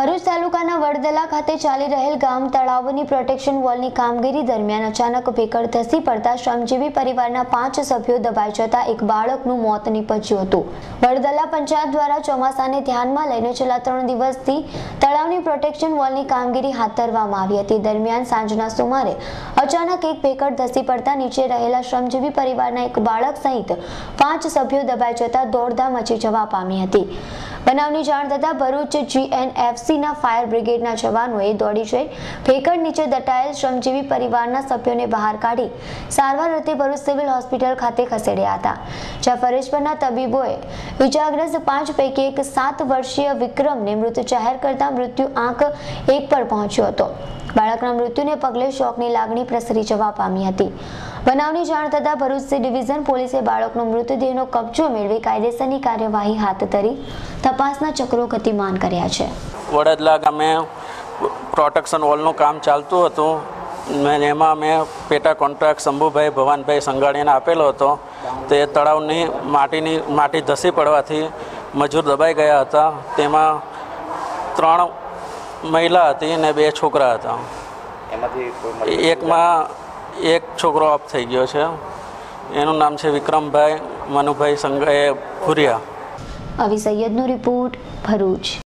ભરૂચ તાલુકાના વડદલા ખાતે ચાલી રહેલ ગામ તળાવોની પ્રોટેક્શન વોલની કામગીરી દરમિયાન અચાનક ભેકડ ધસી પડતા શ્રમજીવી પરિવારના પાંચ સભ્યો દબાઈ જતા એક બાળકનું મોત નીપજ્યું હતું. વડદલા પંચાયત દ્વારા ચોમાસાને ધ્યાનમાં લઈને છેલ્લા ત્રણ દિવસથી તળાવની પ્રોટેક્શન વોલની કામગીરી હાથ ધરવામાં આવી હતી. દરમિયાન સાંજના સુમારે અચાનક એક ભેકડ ધસી પડતા નીચે રહેલા શ્રમજીવી પરિવારના એક બાળક સહિત પાંચ સભ્યો દબાઈ જતા દોડધામ મચી જવા પામી હતી. બનાવની જાણ થતાં ભરૂચ જીએનએફસીના ફાયર બ્રિગેડના જવાનોએ દોડી જઈ ભેકડ નીચે દટાયેલ શ્રમજીવી પરિવારના સભ્યોને બહાર કાઢી સારવાર અર્થે ભરૂચ સિવિલ હોસ્પિટલ ખાતે ખસેડ્યા હતા, જ્યાં ફરજ પરના તબીબોએ ઇજાગ્રસ્ત પાંચ પૈકી એક સાત વર્ષીય વિક્રમને મૃત જાહેર કરતા મૃત્યુ આંક એક પર પહોંચ્યો હતો. બાળકના મૃત્યુને પગલે શોકની લાગણી પ્રસરી જવા પામી હતી. બનાવની જાણ થતાં ભરૂચ સી ડિવિઝન પોલીસે બાળકનો મૃતદેહનો કબજો મેળવી કાયદેસરની કાર્યવાહી હાથ ધરી તપાસના ચક્રો ગતિમાન કર્યા છે. વડદલા ગામે પ્રોટેક્શન વોલનું કામ ચાલતું હતું. ને એમાં મેં પેટા કોન્ટ્રાક્ટ શંભુભાઈ ભવાનભાઈ સંગાડીને આપેલો હતો. તે તળાવની માટીની, માટી ધસી પડવાથી મજૂર દબાઈ ગયા હતા. તેમાં ત્રણ મહિલા હતી અને બે છોકરા હતા. એમાંથી એકમાં એક છોકરો ઓફ થઈ ગયો છે. એનું નામ છે વિક્રમભાઈ મનુભાઈ સંગા એ ભુરિયા. આવી સૈયદનો રિપોર્ટ ભરૂચ.